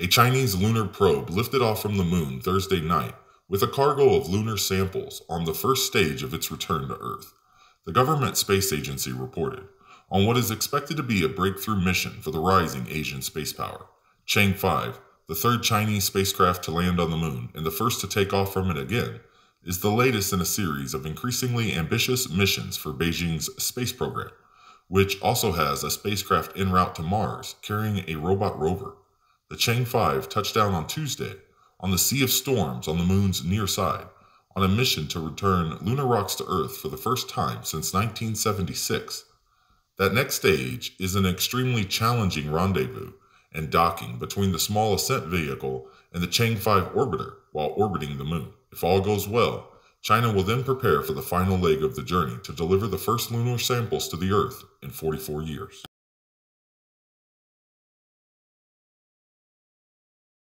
A Chinese lunar probe lifted off from the moon Thursday night with a cargo of lunar samples on the first stage of its return to Earth, the government space agency reported, on what is expected to be a breakthrough mission for the rising Asian space power. Chang'e 5, the third Chinese spacecraft to land on the moon and the first to take off from it again, is the latest in a series of increasingly ambitious missions for Beijing's space program, which also has a spacecraft en route to Mars carrying a robot rover. The Chang'e 5 touched down on Tuesday on the Sea of Storms on the moon's near side on a mission to return lunar rocks to Earth for the first time since 1976. That next stage is an extremely challenging rendezvous and docking between the small ascent vehicle and the Chang'e 5 orbiter while orbiting the moon. If all goes well, China will then prepare for the final leg of the journey to deliver the first lunar samples to the Earth in 44 years.